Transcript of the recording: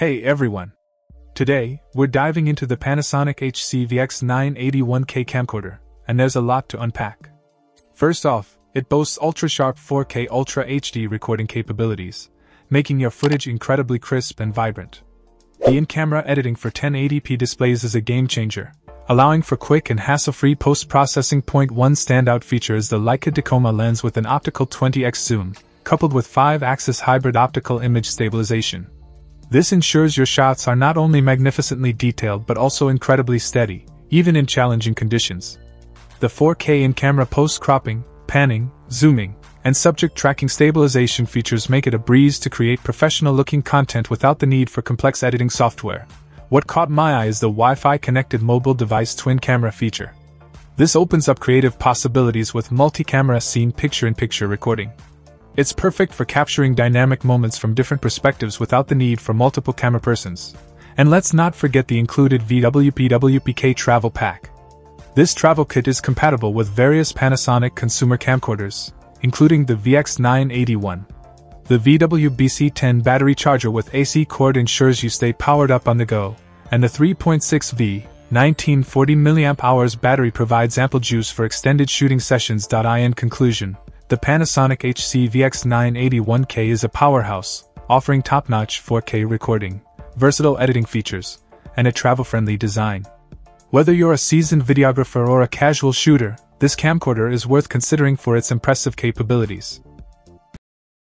Hey everyone! Today, we're diving into the Panasonic HC-VX 981K camcorder, and there's a lot to unpack. First off, it boasts ultra-sharp 4K Ultra HD recording capabilities, making your footage incredibly crisp and vibrant. The in-camera editing for 1080p displays is a game changer, allowing for quick and hassle-free post-processing. Point one standout feature is the Leica Dicomar lens with an optical 20x zoom, coupled with 5-axis hybrid optical image stabilization. This ensures your shots are not only magnificently detailed but also incredibly steady, even in challenging conditions. The 4K in-camera post-cropping, panning, zooming, and subject tracking stabilization features make it a breeze to create professional-looking content without the need for complex editing software. What caught my eye is the Wi-Fi connected mobile device twin camera feature. This opens up creative possibilities with multi-camera scene picture-in-picture recording. It's perfect for capturing dynamic moments from different perspectives without the need for multiple camera persons. And let's not forget the included VWP-WPK travel pack. This travel kit is compatible with various Panasonic consumer camcorders, including the VX981. The VWBC10 battery charger with AC cord ensures you stay powered up on the go, and the 3.6V 1940 mAh battery provides ample juice for extended shooting sessions. In conclusion, the Panasonic HC VX981K is a powerhouse, offering top notch 4K recording, versatile editing features, and a travel friendly design. Whether you're a seasoned videographer or a casual shooter, this camcorder is worth considering for its impressive capabilities.